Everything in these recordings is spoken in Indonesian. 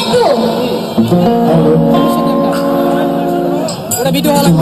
minggu udah video halang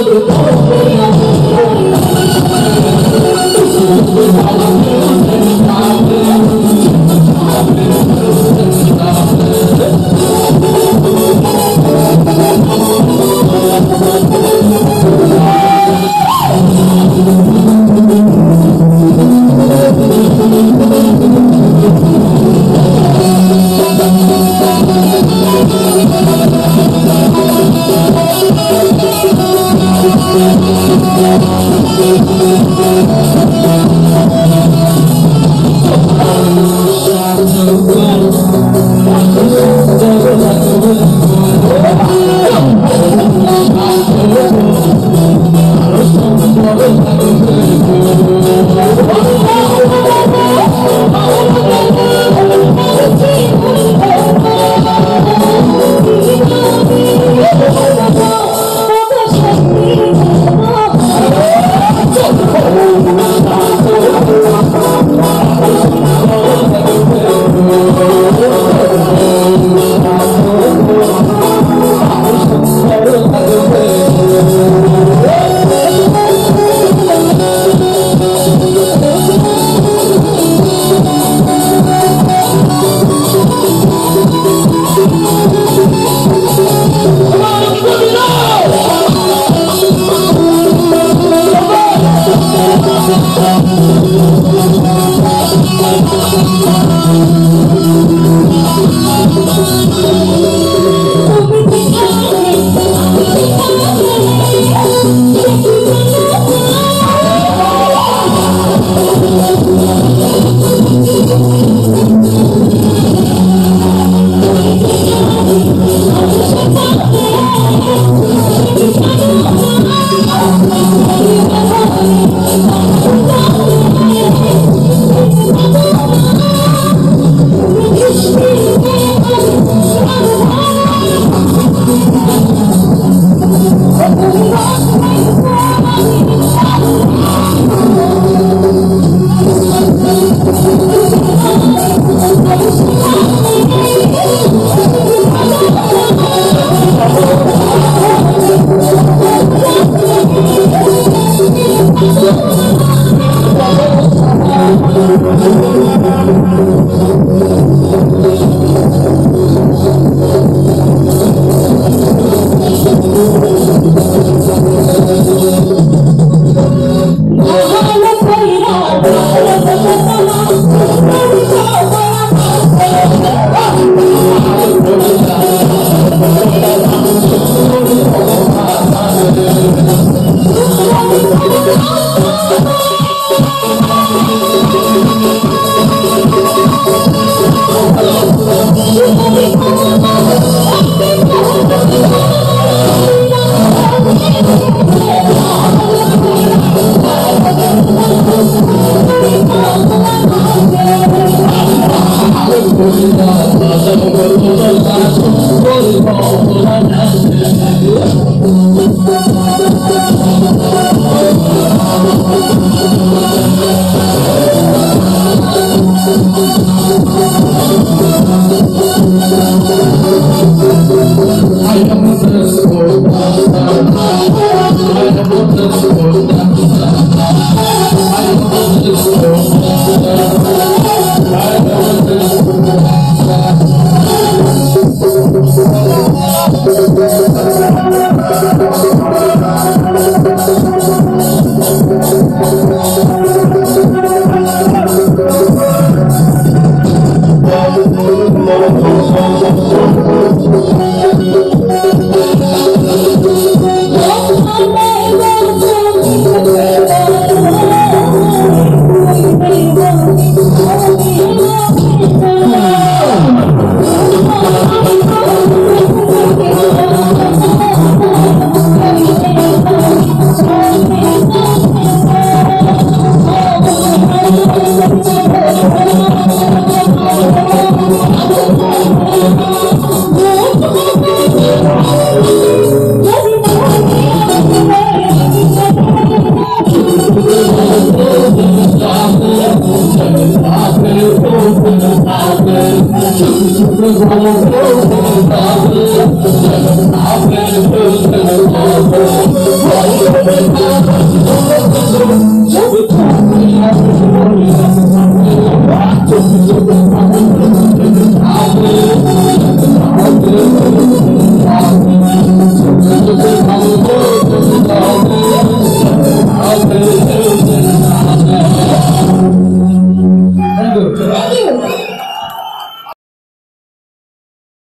todo